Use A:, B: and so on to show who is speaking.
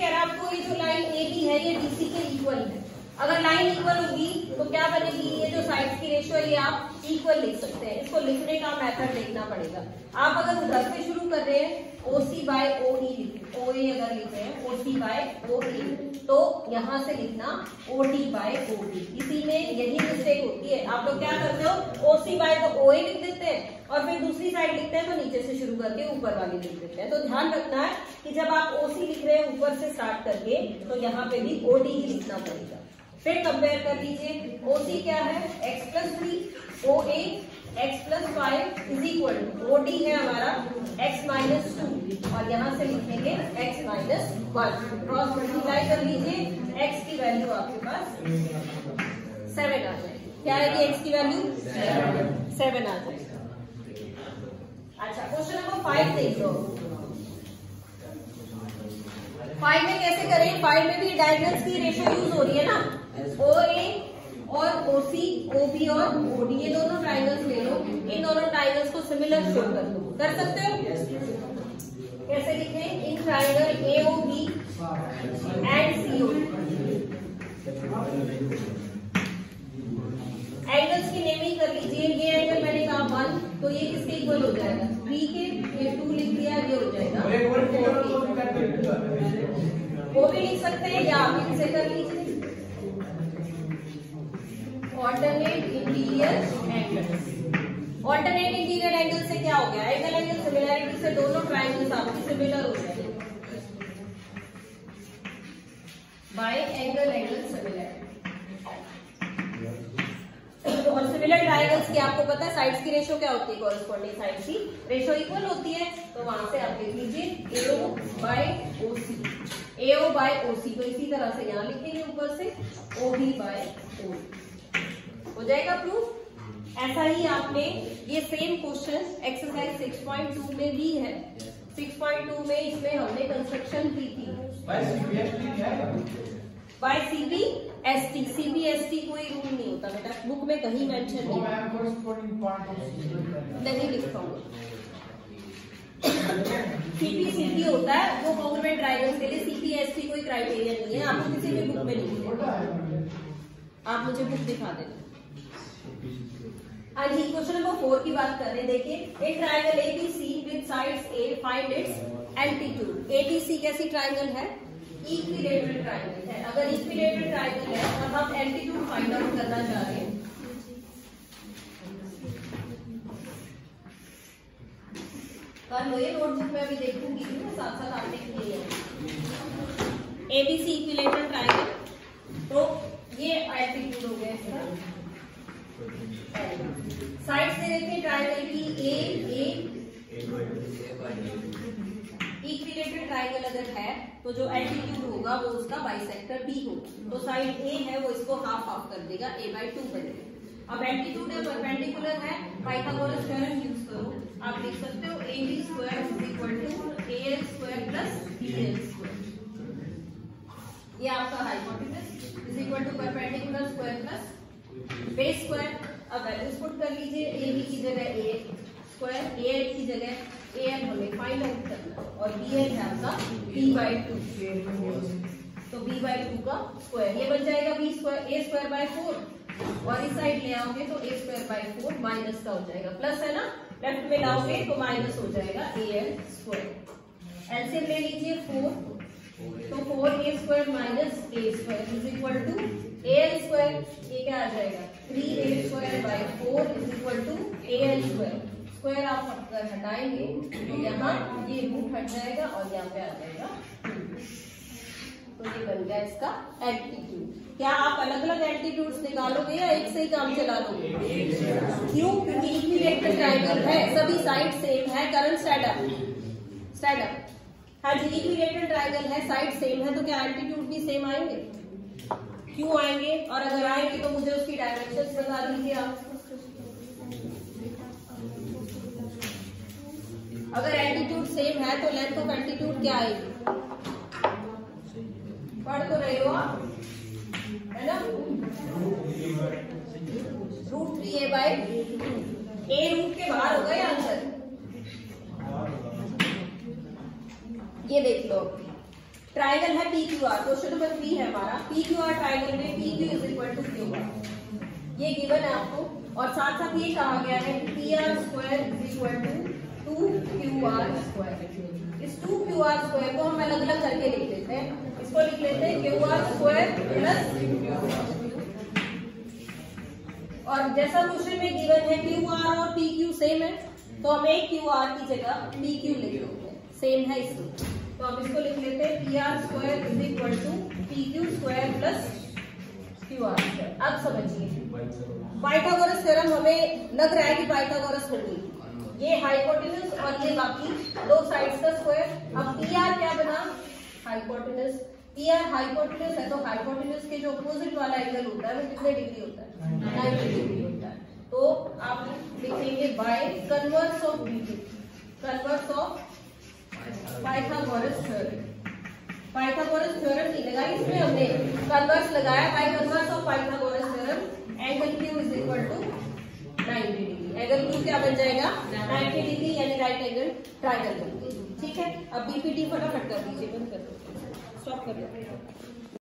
A: कह रहा आपको ये जो लाइन ए बी है, ये डीसी के इक्वल है। अगर लाइन इक्वल होगी तो क्या बनेगी? ये जो साइड्स की रेशियो ये आप इक्वल लिख सकते हैं। इसको लिखने का मेथड देखना पड़ेगा। आप अगर उधर से शुरू कर रहे हैं ओसी बाय ओ ई लिख ओ ए अगर लिख रहे हैं ओसी बाय ओ ई तो यहाँ से लिखना O T by O D इसी में यही मिस्टेक होती है। आप लोग क्या करते हो? ओसी बाय तो ओ ए लिख और फिर दूसरी साइड लिखते हैं तो नीचे से शुरू करके ऊपर वाली लिख देते हैं। तो ध्यान रखना है कि जब आप ओसी लिख रहे हैं ऊपर से स्टार्ट करके तो यहाँ पे भी ओ डी ही लिखना पड़ेगा। फिर कंपेयर कर लीजिए। ओ सी क्या है? X plus three O A x plus five is equal to O D है हमारा एक्स माइनस टू और यहाँ से लिखेंगे x minus one cross multiply कर लीजिए। एक्स की वैल्यू आपके पास सेवन आ जाएगी। क्या आएगी एक्स की वैल्यू सेवन आ जाएगी। अच्छा क्वेश्चन नंबर फाइव देख लो। फाइव में कैसे करें? फाइव में भी डायग्राम्स की रेशियो यूज़ हो रही है ना? ओ ए और ओ सी ओ बी और ओ डी ये दोनों ट्राइंगल्स ले लो। इन दोनों ट्राइंगल्स को सिमिलर शो कर दो। कर सकते हो? कैसे लिखे? In triangle A O B and C O angles की नेमिंग कर लीजिए ये एंगल मैंने कहा वन तो ये किसके इक्वल हो? जाएगा थ्री के ये टू लिख दिया ये हो जाएगा। वो भी लिख सकते हैं या आप इनसे कर लीजिए। Alternate interior angle alternate interior angle से क्या हो गया? एंगल एंगल सिमिलैरिटी से दोनों ट्राइंगल्स आपके सिमिलर हो जाएँगे। बाय एंगल एंगल सिमिलैरिटी और सिमिलर ट्राइंगल्स की आपको पता है साइड्स की रेशियो क्या होती है? कॉरेस्पॉन्डिंग साइड्स की रेशियो इक्वल होती है। तो वहाँ से आप लिख लीजिए AO by O C AO by O C तो इसी तरह से यहाँ लिखेंगे ऊपर से ओ बी बाय ओ हो जाएगा प्रूफ ऐसा ही आपने ये सेम क्वेश्चन एक्सरसाइज 6.2 में भी है। 6.2 में इसमें हमने कंस्ट्रक्शन की थी। By CB S T CB S T कोई रूल नहीं होता बेटा। बुक में कहीं मेंशन नहीं। नहीं लिख पाऊँगा सीपी सीपी होता है वो गवर्नमेंट ड्राइवर्स के लिए सीपी एस टी कोई क्राइटेरिया नहीं है। आपको किसी भी बुक में नहीं आप मुझे बुक दिखा देना। हाँ जी क्वेश्चन नंबर फोर की बात कर रहे हैं। देखिए एक triangle ABC with sides A find its altitude ABC कैसी ट्राइंगल है? इक्विलेटरल ट्राइंगल है। अगर इक्विलेटरल ट्राइंगल है और हम एल्टीट्यूड फाइंड आउट करना चाह रहे हैं। कर लो, ये नोटबुक में अभी देखूँगी ना साथ साथ आपने के लिए एबीसी इक्विलेटरल ट्राइंगल तो ये एल्टीट्यूड हो गया इसका। साइड से देखिए ट्राइंगल की ए ए इक्विलेटरल ट्राइंगल अगर है तो जो एल्टीट्यूड होगा, वो उसका बाइसेक्टर बी होगा। तो साइड ए है, वो इसको हाफ़ हाफ़ कर देगा ए बाई टू बनेगा अब एल्टीट्यूड है परपेंडिकुलर है पाइथागोरस थ्योरम यूज़ करो। आप लिख सकते हो A B square is equal to A L square plus B L square ये आपका hypothesis is equal to perpendicular square plus base square अब वैल्यूज़ पुट कर लीजिए ए बी की जगह ए स्क्वायर ए एल की जगह ए एल आउट करना और बी एल है आपका बी बाई टू तो बी बाई टू का स्क्वायर ये बन जाएगा B square A square by four और इस साइड ले आओगे तो A square by four minus का हो जाएगा. प्लस है ना? लेफ़्ट में लाओगे तो माइनस हो जाएगा ए एल स्क्वायर एलसीएम ले लीजिए फोर तो four A square minus A square is equal to A L square ये क्या आ जाएगा? Three A square by four is equal to A L square square आप अगर हटाएँगे तो यहाँ ये रूट हट जाएगा और यहाँ पे आ जाएगा तो ये बन गया इसका एल्टीट्यूड क्या आप अलग अलग एल्टीट्यूड्स निकालोगे या एक से ही काम चला लोगे? क्यों? क्योंकि इक्विलेटरल ट्राइंगल है सभी साइड सेम है current stand up stand up हाँ जी इक्विलेटरल ट्राइंगल है साइड सेम है तो क्या एल्टीट्यूड भी सेम आएँगे? क्यों आएँगे? और अगर आएँगे तो मुझे उसकी डायमेंशन बता दीजिए आप। अगर एल्टीट्यूड सेम है तो लेंथ ऑफ़ एल्टीट्यूड क्या आएगी? पढ़ तो रहे हो आप? है ना? Root three A by A root के बाहर होगा या अंदर ये देख लो। ट्राइंगल है P Q R question number three है हमारा। पी क्यू आर ट्राइंगल में P Q is equal to Q R ये गिवन है आपको। और साथ साथ ये कहा गया है P R square is equal to two Q R square इस टू क्यू आर स्क्वायर को हम अलग अलग करके लिख लेते हैं। इसको लिख लेते हैं क्यू आर स्क्वायर प्लस और जैसा क्वेश्चन में गिवन है क्यू आर और पी क्यू सेम है तो हम एक क्यू आर की जगह पी क्यू लिख लेते हैं। सेम है इसमें तो हम इसको लिख लेते हैं P R square is equal to P Q square plus Q R square अब समझिए। पाइथागोरस थ्योरम हमें लग रहा है कि पाइथागोरस होगी। ये हाइपोटेनस और ये बाकी दो साइड्स का स्क्वायर अब पी आर क्या बना? हाइपोटेनस पी आर हाइपोटेनस है तो हाइपोटेनस के जो अपोजिट वाला एंगल होता है, वो कितने डिग्री होता है? नाइन्टी डिग्री होता है। तो आप लिखेंगे by converse of B converse of Pythagoras theorem Pythagoras theorem नहीं लगाई इसमें हमने कन्वर्स लगाया by converse of Pythagoras theorem angle Q is equal to 90 degree angle Q क्या बन जाएगा? 90 डिग्री यानी राइट एंगल ट्राइंगल ठीक है? अब बीपीटी फटाफट कर दीजिए, बंद कर दो। स्टॉप कर दो।